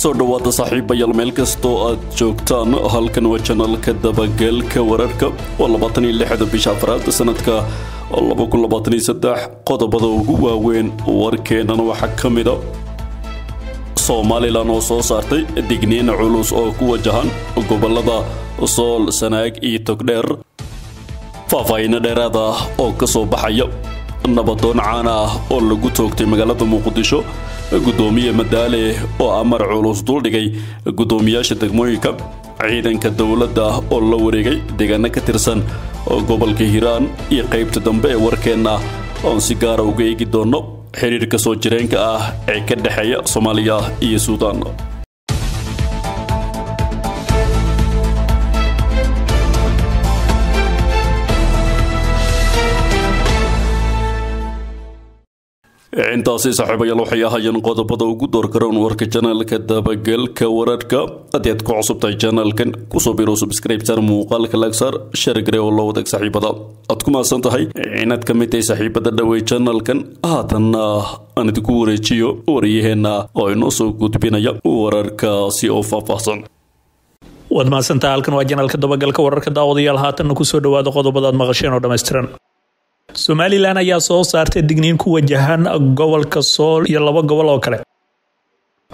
soo dhowaada saaxiibayaal meel kastoo aad joogtaan halkan waa janalka dabagalka wararka waa labaatan iyo lixda bisha afraad sanadka laba kun labaatan iyo saddex qodobada ugu waaweyn warkeenana waxaa ka mida somalilan oo soo saartay digniin culus oo ku wajahan gobollada sool sanaag iyo togdheer. Faahfaahiino dheeraad ah oo ka soo baxaya nabadoon caana ah oo lagu toogtay magaalada muqdisho gudoomiye madaale oo amar culus duldhigay gudoomiyaasha degmooyinka ciidanka dowladda oo la wareegay deegaano ka tirsan gobolka hiiraan iyo qaybta dambe ee warkeenna oon si gaara uga eegi doono xiriirka soo jireenka ah ee ka dhexeeya soomaaliya iyo suudaan intaasi saaxiibayaal waxay ahaayeen qodobada ugu doorgaroon warka janaalka dabagalka wararka aad ku cusubtahay janaalkan ku soo biro subscribesar muuqaalka lagsaar shargare oo la wadaag saaxiibada aad ku mahadsan tahay inaad ka mid tahay saaxiibada dhawey janaalkan haatanna aan idinku wareejiyo waryaheena oo inoo soo gudbinaya wararkaasi oo faahfaahsan. Waad mahadsantaha halkan waa janaalka dabagalka wararka daawadayaal haatanna ku soo dhawaada qodobada aad maqasheen oo dhammaystiran somalilan ayaa soo saartay digniin ku wajahan gobolka sool iyo laba gobol oo kale.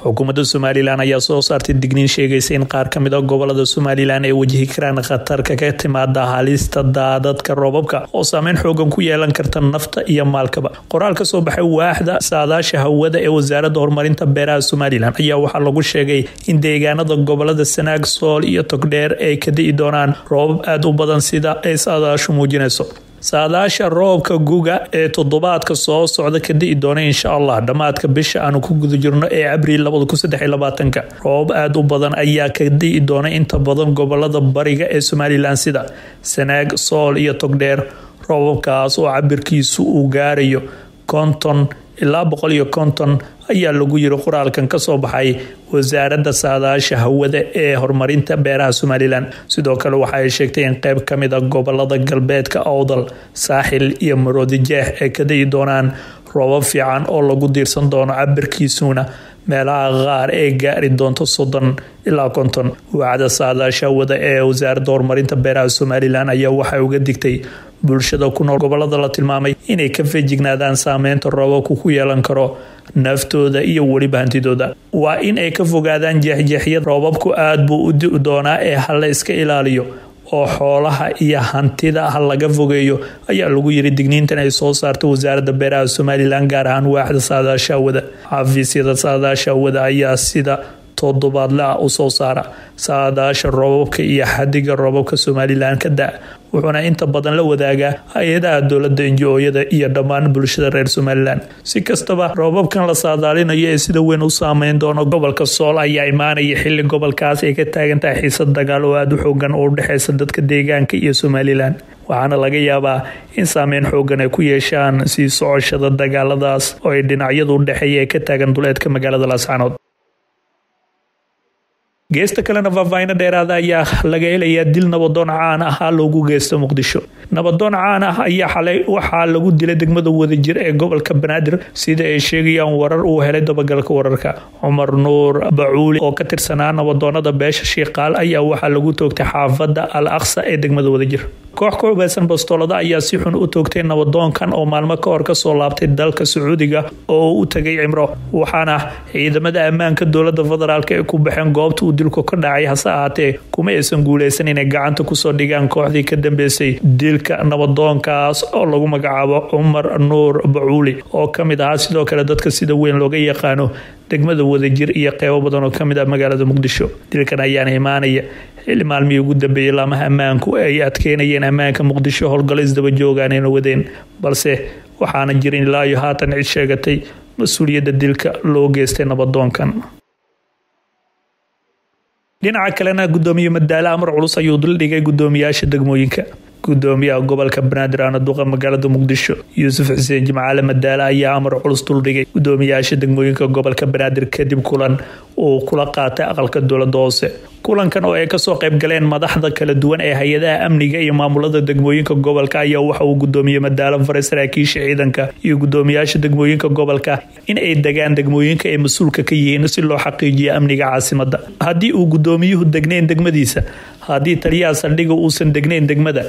Xukuumadda somalilan ayaa soo saartay digniin sheegaysa in qaar ka mid a gobollada somalilan ay wajihi karaan khatarka ka timaada halista daadadka roobabka oo saameyn xoogan ku yeelan karta nafta iyo maalkaba. Qoraal ka soo baxay waaxda saadaasha hawada ee wasaaradda horumarinta beeraha somalilan ayaa waxaa lagu sheegay in deegaanada gobollada sanaag sool iyo togdheer ay ka di'i doonaan roobab aada u badan sida ay saadaashu muujinayso saadaasha roobka guga ee toddobaadka soo socda ka di'i doona insha allah. Dhammaadka bisha aanu ku guda jirno ee abriil labadakusadexylabaatanka roobab aada u badan ayaa ka di'i doona inta badan gobollada bariga ee somalilan sida sanaag sool iyo togdheer. Roobabkaas oo cabirkiisu uu gaarayo konton ilaa boqol iyo konton ayaa lagu yiri qoraalkan ka soo baxay wasaaradda saadaasha hawada ee horumarinta beeraha somalilan. Sidoo kale waxa ay sheegtay in qeyb ka mid a gobollada galbeedka owdal saaxil iyo maroodijeex ay ka dayi doonaan roobab fiican oo lagu diirsan doono cabirkiisuna meelaha qaar ee gaari doonto soddon ilaa konton. Waacda saadaasha hawada ee wasaaradda horumarinta beeraha somalilan ayaa waxay uga digtay bulshada ku nool gobollada la tilmaamay inay ka feejignaadaan saameynta roobabku ku yeelan karo naftooda iyo weliba hantidooda waa in ay ka fogaadaan jeexjeexyada roobabku aada buu u di'i doonaa ee hala iska ilaaliyo oo xoolaha iyo hantida ha laga fogeeyo ayaa lagu yiri digniintan ay soo saarta wasaaradda beeraha somalilan gaar ahaan waaxda saadaasha hawada xafiisyada saadaasha hawada ayaa sida toddobaadle ah u soo saara saadaasha roobabka iyo xadiga roobabka somalilan ka da wuxuuna inta badan la wadaagaa hay'adaha dowladda injo-yada iyo dhammaan bulshada reer somalilan. Si kastaba roobabkan la saadaalinayo ee sida weyn u saameyn doono gobolka sool ayaa imaanaya xili gobolkaas ay ka taagan tahay xiisad dagaal oo aada u xoogan oo udhexeysa dadka deegaanka iyo somalilan. Waxaana laga yaabaa in saameyn xoogan ay ku yeeshaan sii socoshada dagaaladaas oo ay dhinacyadu udhexeeya ee ka taagan duleedka magaalada laascanood geesta kalena faahfaahino dheeraada ayaa laga helayaa dil nabadoon caan ah loogu geysta muqdisho. Nabadoon caan ah ayaa xalay waxaa lagu dilay degmada wadajir ee gobolka banaadir sida ay sheegayaan warar uu helay dabagalka wararka. Cumar nuur bacuuli oo ka tirsanaa nabadoonada beesha shiiqaal ayaa waxaa lagu toogtay xaafada al aqsa ee degmada wadajir. Koox ka hubeysan bastoolada ayaa si xun u toogtay nabadoonkan oo maalmo ka hor ka soo laabtay dalka sacuudiga oo u tagay cimro waxaana ciidamada ammaanka dowladda federaalk ay ku baxeen goobta uu dilku ka dhacay hase ahaatee kuma aysan guuleysan inay gacanta ku soo dhigaan kooxdii ka dambeysay dilka nabadoonkaas oo lagu magacaabo cumar nuur bacuuli oo ka mid ahaa sidoo kale dadka sida weyn looga yaqaano degmada wadajir iyo qeybo badan oo ka mid ah magaalada muqdisho. Dilkan ayaana imaanaya xili maalmihii ugu dambeeyey laamaha ammaanku ay adkeynayeen ammaanka muqdisho howlgalo isdaba joogaanayna wadeen balse waxaana jirin ilaa iyo haatan cid sheegatay mas'uuliyadda dilka loo geystay nabadoonkan dhinaca kalena gudoomiye madaale amar culus ayuu duldhigay gudoomiyaasha degmooyinka. Gudoomiyaha gobolka banaadir aana duqa magaalada muqdisho yuusuf xuseen jimcaale madaale ayaa amar culus duldhigay gudoomiyaasha degmooyinka gobolka banaadir kadib kulan uu kula qaatay aqalka dowladda hoose kulankan oo ay ka soo qayb galeen madaxda kala duwan ee hay'adaha amniga iyo maamulada degmooyinka gobolka ayaa waxa uu gudoomiyey madaalo fare saraakiisha ciidanka iyo gudoomiyaasha degmooyinka gobolka in ay degaan degmooyinka ay mas'uulka ka yihiin si loo xaqiijiyo amniga caasimada. Haddii uu gudoomiyuhu degnayn degmadiisa haddii taliyaha saldhiga uusan degnayn degmada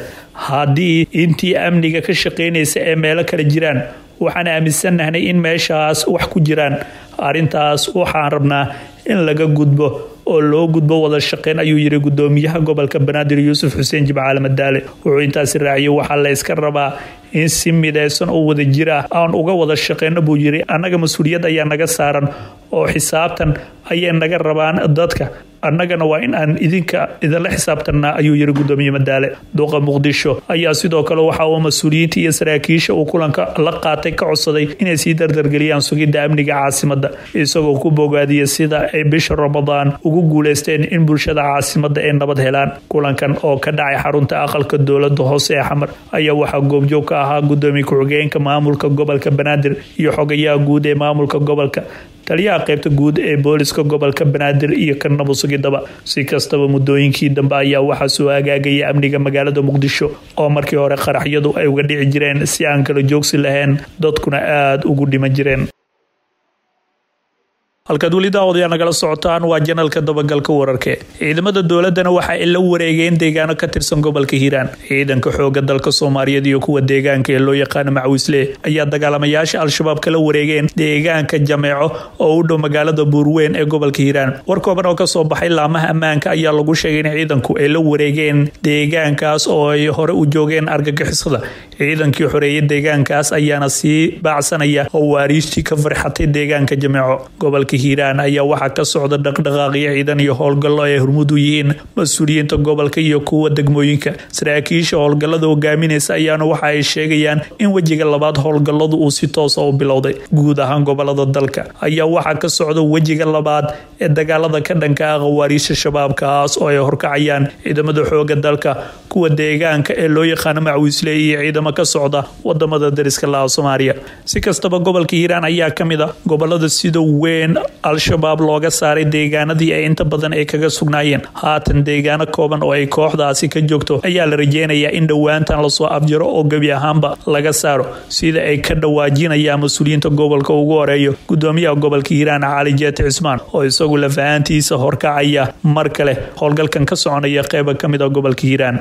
haddii intii amniga ka shaqeynaysa ee meelo kale jiraan waxaan aaminsannahnay in meeshaas wax ku jiraan. Arrintaas waxaan rabnaa in laga gudbo oo loo gudbo wada shaqeyn ayuu yiri gudoomiyaha gobolka banaadir yuusuf xuseen jimcaale madaale. Wuxuu intaasi raaciyay waxaa la yska rabaa in si midaysan oo wada jir ah aan uga wada shaqeyno buu yiri annaga mas'uuliyad ayaa naga saaran oo xisaabtan ayay naga rabaan dadka. Annagana waa in aan idinka idinla xisaabtanaa ayuu yiri gudoomiye madaale. Duqa muqdisho ayaa sidoo kale waxa uu mas'uuliyiinta iyo saraakiisha uu kulanka la qaatay ka codsaday inay sii dardargeliyaan sugidda amniga caasimada isagoo ku bogaadiyay sida ay bisha ramadaan ugu guuleysteen in bulshada caasimada ay nabad helaan. Kulankan oo ka dhacay xarunta aqalka dowladda hoose ee xamar ayaa waxaa goobjoog ka ahaa gudoomiye ku-xigeenka maamulka gobolka banaadir iyo xogayaha guud ee maamulka gobolka. Taliyaha qaybta guud ee booliska gobolka banaadir iyo ka nabasugidaba si kastaba muddooyinkii dambe ayaa waxaa soo hagaagaya amniga magaalada muqdisho oo markii hore qaraxyadu ay uga dhici jireen si aan kala joogsi lahayn dadkuna aada ugu dhiman jireen halkaad weli daawadayaa nagala socotaan waa janalka dabagalka wararke ciidamada dowladana waxa ay la wareegeen deegaano ka tirsan gobolka hiiraan. Ciidanka xooga dalka soomaaliyeed iyo kuwa deegaanka ee loo yaqaano macawisle ayaa dagaalamayaasha al-shabaab kala wareegeen deegaanka jameeco oo u dhow magaalada buurweyn ee gobolka hiiraan. War kooban oo ka soo baxay laamaha ammaanka ayaa lagu sheegay in ciidanku ay la wareegeen deegaankaas oo ay hore u joogeen argagixisada. Ciidankii xoreeyay deegaankaas ayaana sii baacsanaya oo waariistii ka farxatay deegaanka jameeco. Gobolka hiiraan ayaa waxaa ka socda dhaqdhaqaaqyo ciidan iyo howlgallo ay hormud u yihiin mas'uuliyiinta gobolka iyo kuwa degmooyinka. Saraakiisha howlgallada hogaaminaysa ayaana waxa ay sheegayaan in wejiga labaad howlgalladu uu si toosa u bilowday. Guud ahaan gobollada dalka ayaa waxaa ka socda wejiga labaad ee dagaalada ka dhanka ah khawaariisha shabaabkaas oo ay horkacayaan ciidamada xooga dalka kuwa deegaanka ee loo yaqaano macwiisle iyo ciidamo ka socda waddamada dariska laha soomaaliya. Si kastaba gobolka hiiraan ayaa ka mid a gobollada sida weyn al-shabaab looga saaray deegaanadii ay inta badan ay kaga sugnaayeen. Haatan deegaano kooban oo ay kooxdaasi ka joogto ayaa la rajeynayaa in dhowaantan la soo afjaro oo gebi ahaanba laga saaro sida ay ka dhawaajinayaan mas'uuliyiinta gobolka ugu horeeyo gudoomiyaha gobolka hiiraan cali jeeti cismaan oo isagu lafahaantiisa horkacaya. Mar kale howlgalkan ka soconaya qeyba ka mid a gobolka hiiraan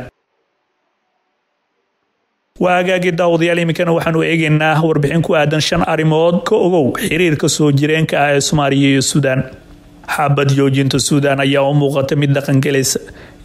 waa hagaagii daawadayaal iminkana waxaanu eegaynaa warbixin ku aadan shan arrimood ka ogow xiriirka soo jireenka ah ee soomaaliya iyo suudaan. Xabad joojinta suudaan ayaa u muuqata mid dhaqangelaysa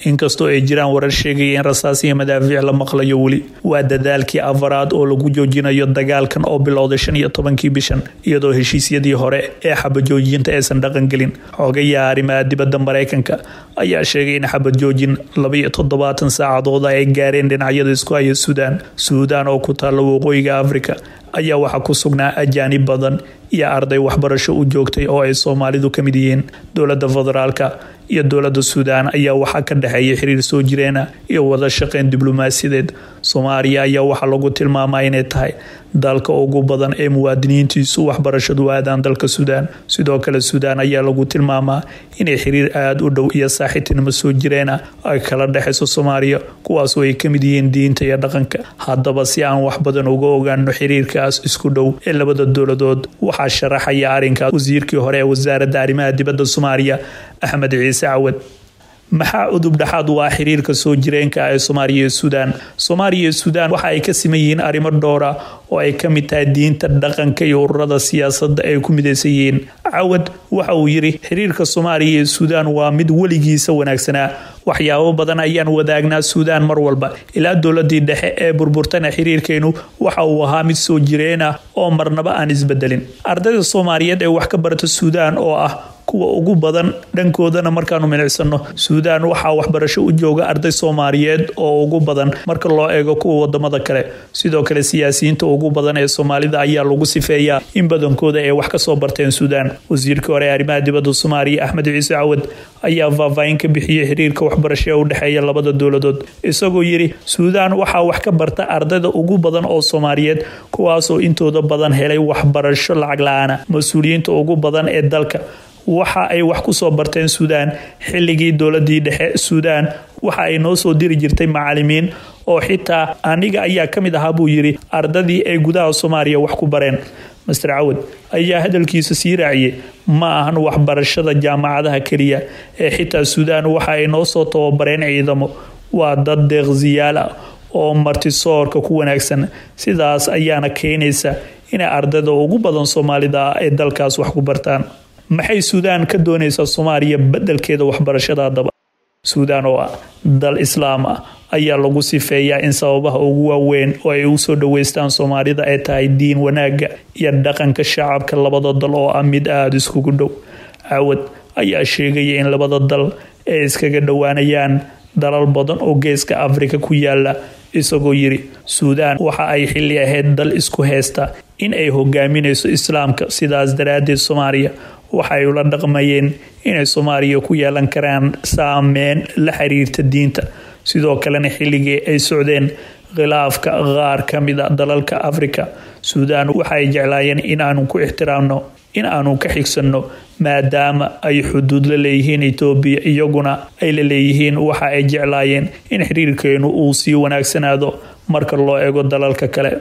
inkastoo ay jiraan warar sheegaya in rasaas iyo madaafiic la maqlayo weli waa dadaalkii afaraad oo lagu joojinayo dagaalkan oo bilowday shan iyo tobankii bishan iyadoo heshiisyadii hore ee xabajoojinta aysan dhaqangelin xogayaha arrimaha dibadda mareykanka ayaa sheegay in xabajoojin labaiyo toddobaatan saacadood ay gaareen dhinacyada isku haya suudaan suudaan oo ku taalla waqooyiga afrika ayaa waxaa ku sugnaa ajaanib badan iyo arday waxbarasho u joogtay oo ay soomaalidu ka mid yihiin dowladda federaalka iyo dowladda suudaan. Ayaa waxaa ka dhexeeya xiriir soo jireena iyo wada shaqeyn diblomaasiyadeed. Soomaaliya ayaa waxaa lagu tilmaamaa inay tahay dalka ugu badan ee muwaadiniintiisu waxbarashadu aadaan dalka suudaan. Sidoo kale suudaan ayaa lagu tilmaamaa inay xiriir aada u dhow iyo saaxiibtinimo soo jireena ay kala dhexayso soomaaliya kuwaasoo ay ka mid yihiin diinta iyo dhaqanka. Haddaba si aan wax badan uga ogaano xiriirkaas isku dhow ee labada dowladood. Waxaa sharaxaya arrinkaas wasiirkii hore ee wasaaradda arrimaha dibadda soomaaliya axmed ciise cawad. Maxaa udub dhexaad waa xiriirka soo jireenka ah ee soomaaliya iyo suudaan? Soomaaliya iyo suudaan waxa ay ka siman yihiin arrimo dhowra oo ay ka mid tahay diinta dhaqanka iyo ururada siyaasadda ay ku midaysan yihiin. Cawad waxa uu yidhi xiriirka soomaaliya iyo suudaan waa mid weligiisa wanaagsanaa waxyaabo badan ayaan wadaagnaa suudaan mar walba. Ilaa dowladii dhexe ee burburtana xiriirkeenu waxa uu ahaa mid soo jireen ah oo marnaba aan isbedelin. Ardayda soomaaliyeed ee wax ka barata suudaan oo ah kuwa ugu badan dhankoodana markaanu milicsano suudaan waxaa waxbarasho u jooga arday soomaaliyeed oo ugu badan marka loo eego kuwa waddamada kale. Sidoo kale siyaasiyiinta ugu badan ee soomaalida ayaa lagu sifeeyaa in badankooda ay wax ka soo barteen suudaan. Wasiirka hore arrimaha dibadda soomaaliya axmed ciise cawad ayaa faahfaahin ka bixiyey xiriirka waxbarasho ee u dhexeeya labada dowladood isagoo yidhi suudaan waxaa wax ka barta ardayda ugu badan oo soomaaliyeed kuwaasoo intooda badan helay waxbarasho lacag la'aana. Mas'uuliyiinta ugu badan ee dalka waxa ay wax ku soo barteen suudaan. Xilligii dowladii dhexe suudaan waxa ay noo soo diri jirtay macalimiin oo xitaa aniga ayaa ka mid ahaa buu yidhi ardadii ay gudaha soomaaliya wax ku bareen. Master cawad ayaa hadalkiisa sii raaciyey ma ahan waxbarashada jaamacadaha keliya ee xitaa suudaan waxa ay noo soo tababareen ciidamo. Waa dad deeqsiyaal ah oo martisoorka ku wanaagsan. Sidaas ayaana keenaysa inay ardayda ugu badan soomaalida ah ay dalkaas wax ku bartaan maxay suudaan ka doonaysaa soomaaliya bedelkeeda waxbarashada haddaba? Suudaan oo ah dal islaam ah ayaa lagu sifeeyaa in sababaha ugu waaweyn oo ay u soo dhaweystaan soomaalida ay tahay diin wanaagga iyo dhaqanka shacabka labada dal oo ah mid aada iskugu dhow. Cawad ayaa sheegaya in labada dal ay iskaga dhowaanayaan dalal badan oo geeska afrika ku yaalla isagoo yidhi suudaan waxa ay xilli ahayd dal isku haysta in ay hogaaminayso islaamka sidaas daraaddeed soomaaliya waxay ula dhaqmayeen inay soomaaliya ku yeelan karaan saameyn la xiriirta diinta. Sidoo kalena xilligii ay socdeen khilaafka qaar ka mid a dalalka afrika suudaan waxaay jeclaayeen in aanu ku ixtiraamno in aanu ka xigsanno maadaama ay xuduud la leeyihiin etoobiya iyaguna ay la leeyihiin waxa ay jeclaayeen in xiriirkeenu uu sii wanaagsanaado marka loo eego dalalka kale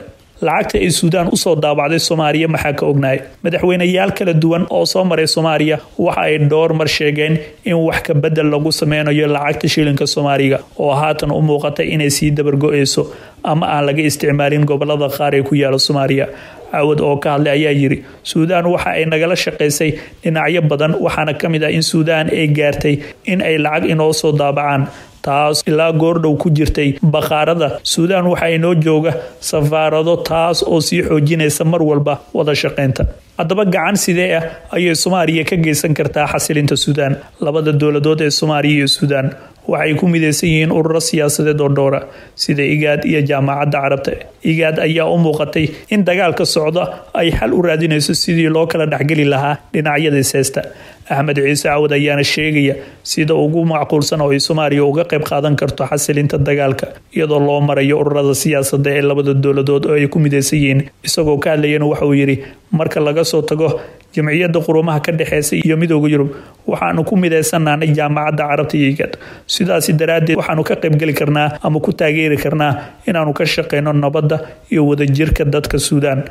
lacagta ay suudaan u soo daabacday soomaaliya maxaa ka ognahay madaxweyneyaal kala duwan oo soo maray soomaaliya waxa ay dhowr mar sheegeen in wax ka bedel lagu sameynayo lacagta shilinka soomaaliga oo haatan u muuqata inay sii dabargo-eyso ama aan laga isticmaalin gobollada qaar ee ku yaalla soomaaliya. Cawad oo ka hadlay ayaa yidhi suudaan waxa ay nagala shaqaysay dhinacyo badan waxaana ka mid ah in suudaan ay gaartay in ay lacag inoo soo daabacaan taas ilaa goordhow ku jirtay bakhaarada. Suudaan waxaa inoo jooga safaarado taas oo sii xoojinaysa mar walba wada shaqaynta haddaba gacan sidee ah ayay soomaaliya ka geysan kartaa xasilinta suudaan? Labada dowladood ee soomaaliya iyo suudaan waxay ku midaysan yihiin ururo siyaasadeed oo dhowra sida igaad iyo jaamacadda carabta. Igaad ayaa u muuqatay in dagaalka socda ay xal u raadinayso sidii loo kala dhexgeli lahaa dhinacyada seesta axmed ciise cawad ayaana sheegaya sida ugu macquulsan oo ay soomaaliya uga qayb qaadan karto xasilinta dagaalka iyadoo loo marayo ururada siyaasada ee labada dowladood oo ay ku midaysan yihiin isagoo ka hadlayana waxauu yidhi marka laga soo tago jamciyada qurumaha ka dhexeysa iyo midooda yurub waxaanu ku midaysanaanay jaamacadda carabta iyo sidaasi daraaddeed waxaanu ka qaybgeli karnaa ama ku taageeri karnaa inaanu ka shaqeyno nabadda iyo wadajirka dadka suudaan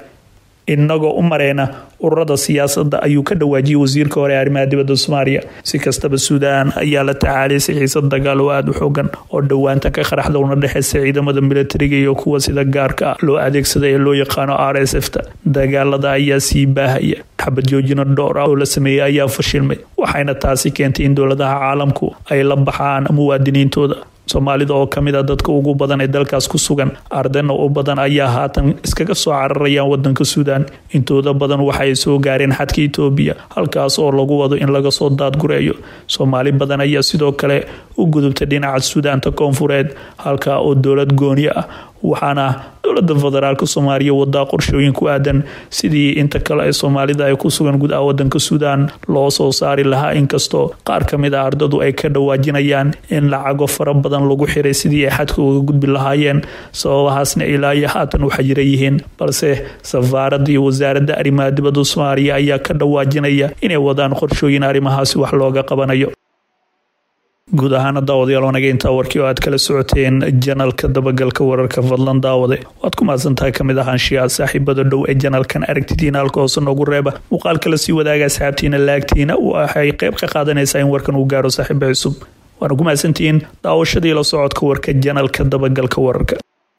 inagoo u mareyna ururada siyaasadda ayuu ka dhawaajiyey wasiirka hore arrimaha dibadda soomaaliya. Si kastaba suudaan ayaa la tacaalaysay xiisad dagaal oo aada u xoogan oo dhowaantan ka qaraxda una dhexeysa ciidamada militariga iyo kuwa sida gaarka ah loo adeegsada ee loo yaqaano r s f ta dagaalada ayaa sii baahaya. Xabad joojino dhowr ah oo la sameeyey ayaa fashilmay waxayna taasi keentay in dowladaha caalamku ay la baxaan muwaadiniintooda soomaalida oo ka mid a dadka ugu badan ee dalkaas ku sugan ardayna u badan ayaa haatan iskaga soo cararayaan wadanka suudaan. Intooda badan waxaay soo gaareen xadka etoobiya halkaas oo lagu wado in laga soo daadgureeyo. Soomaali badan ayaa sidoo kale u gudubtay dhinaca suudaanta koonfureed halka oo dowlad gooniyo ah waxaana dowladda federaalk soomaaliya wadaa qorshooyin ku aadan sidii inta kale ee soomaalida ay ku sugan gudaha wadanka suudaan loo soo saari lahaa. Inkastoo qaar ka mid a ardadu ay ka dhawaajinayaan in lacago fara badan lagu xiray sidii ay xadka uga gudbi lahaayeen sababahaasna ilaa iyo haatan waxaa jira yihiin. Balse safaaradda iyo wasaaradda arrimaha dibadda soomaaliya ayaa ka dhawaajinaya inay wadaan qorshooyin arrimahaasi wax looga qabanayo guud ahaana daawadayaal wanaga intaa warkii oo aad kala socoteen janalka dabagalka wararka fadlan daawade. Waad ku mahadsantahay ka mid ahaanshiyaa saaxiibada dhow ee janalkan aragtidiina halka hoose reeba. Muuqaal kala sii wadaaga asxaabtiina laagtiina waxay qayb ka qaadanaysaa in warkan uu gaaro saaxiiba cusub. Waana ku mahadsantihiin daawashadii la socodka warka janalka dabagalka wararka